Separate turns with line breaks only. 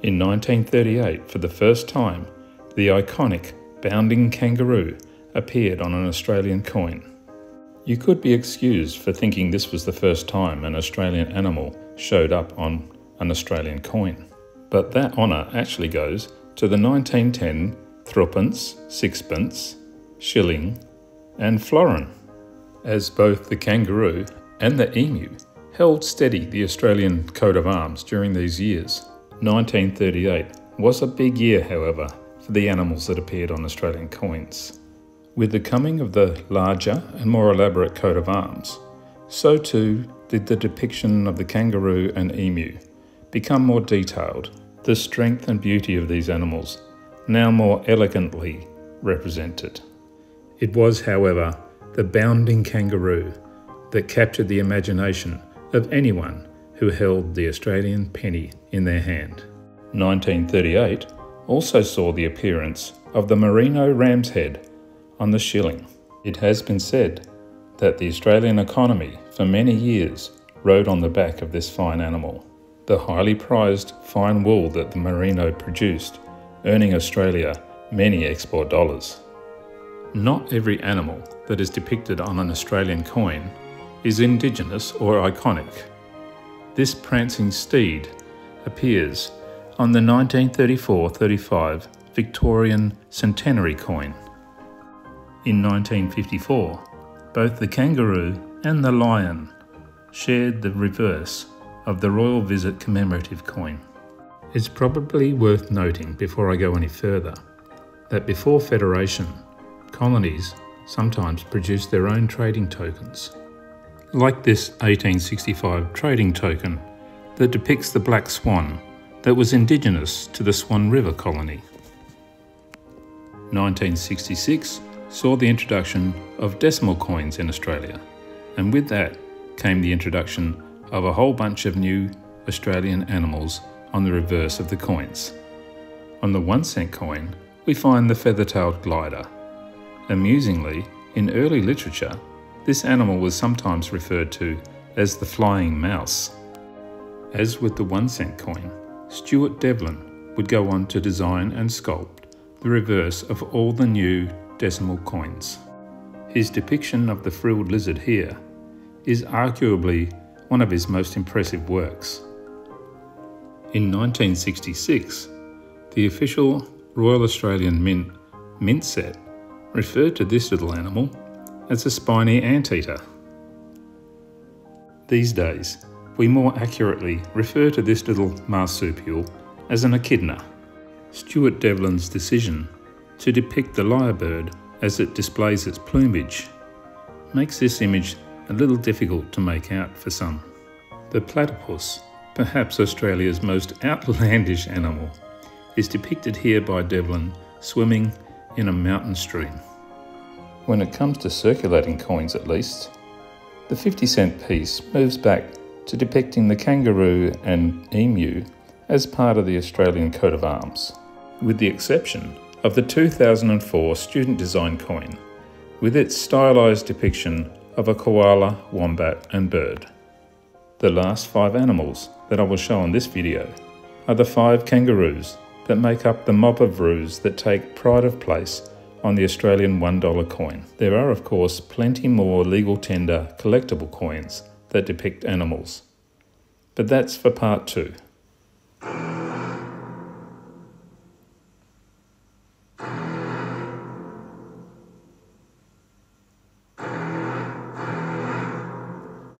In 1938, for the first time, the iconic bounding kangaroo appeared on an Australian coin. You could be excused for thinking this was the first time an Australian animal showed up on an Australian coin. But that honour actually goes to the 1910 threepence, sixpence, shilling, and florin, as both the kangaroo and the emu held steady the Australian coat of arms during these years. 1938 was a big year, however, for the animals that appeared on Australian coins. With the coming of the larger and more elaborate coat of arms, so too did the depiction of the kangaroo and emu become more detailed. The strength and beauty of these animals now more elegantly represented. It was, however, the bounding kangaroo that captured the imagination of anyone who held the Australian penny in their hand. 1938 also saw the appearance of the merino ram's head on the shilling. It has been said that the Australian economy for many years rode on the back of this fine animal. The highly prized fine wool that the merino produced, earning Australia many export dollars. Not every animal that is depicted on an Australian coin is indigenous or iconic. This prancing steed appears on the 1934-35 Victorian centenary coin. In 1954, both the kangaroo and the lion shared the reverse of the royal visit commemorative coin. It's probably worth noting before I go any further that before Federation, colonies sometimes produced their own trading tokens. Like this 1865 trading token that depicts the black swan that was indigenous to the Swan River colony. 1966 saw the introduction of decimal coins in Australia, and with that came the introduction of a whole bunch of new Australian animals on the reverse of the coins. On the one cent coin, we find the feather-tailed glider. Amusingly, in early literature, this animal was sometimes referred to as the flying mouse. As with the one cent coin, Stuart Devlin would go on to design and sculpt the reverse of all the new decimal coins. His depiction of the frilled lizard here is arguably one of his most impressive works. In 1966, the official Royal Australian Mint mint set referred to this little animal as a spiny anteater. These days, we more accurately refer to this little marsupial as an echidna. Stuart Devlin's decision to depict the lyrebird as it displays its plumage makes this image a little difficult to make out for some. The platypus, perhaps Australia's most outlandish animal, is depicted here by Devlin swimming in a mountain stream. When it comes to circulating coins at least, the 50 cent piece moves back to depicting the kangaroo and emu as part of the Australian coat of arms, with the exception of the 2004 student design coin, with its stylised depiction of a koala, wombat and bird. The last five animals that I will show in this video are the five kangaroos that make up the mob of roos that take pride of place on the Australian $1 coin. There are of course plenty more legal tender collectible coins that depict animals. But that's for part two.